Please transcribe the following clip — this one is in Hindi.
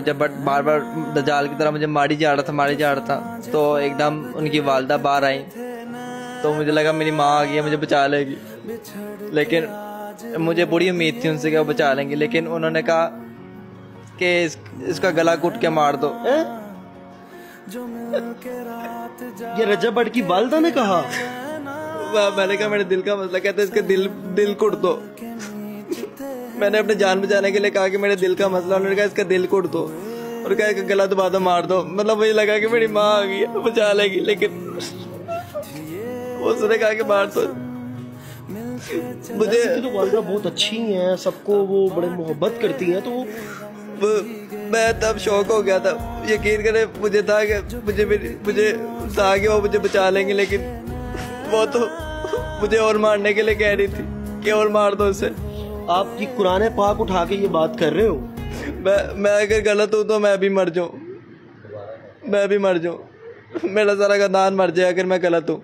जब बार बार दजाल की तरह मुझे मारी जा रहा था मारी जा रहा था तो एकदम उनकी वालदा बाहर आई। तो मुझे लगा मेरी माँ आ गई मुझे बचा लेगी। लेकिन मुझे बड़ी उम्मीद थी उनसे कि वो बचा लेंगे लेकिन उन्होंने कहा कि इस, इसका गला घुट के मार दो। हैं? ये रजब भट्ट की वालदा ने कहा? मैंने कहा मेरे दिल का मसला कहते इसके दिल दिल कुट दो। मैंने अपने जान बचाने के लिए कहा कि मेरे दिल का मसला उन्होंने कहा इसका दिल कुट दो। और कहा इसका गला दबा दो मार दो। मतलब मुझे लगा कि मेरी माँ आ गई है बचा लेगी लेकिन उसने कहा कि मार दो मुझे तो वालदा बहुत अच्छी हैं सबको वो बड़े मोहब्बत करती हैं तो वो मैं तब शौक हो गया था। यकीन करे मुझे था कि मुझे मुझे था कि वो मुझे बचा लेंगे लेकिन वो तो मुझे और मारने के लिए कह रही थी कि और मार दो उसे। आप ये कुरान पाक उठा के ये बात कर रहे हो? मैं मैं अगर गलत हूँ तो मैं भी मर जाऊँ। मैं भी मर जाऊँ। मेरा सारा खानदान मर जाए अगर मैं गलत हूँ।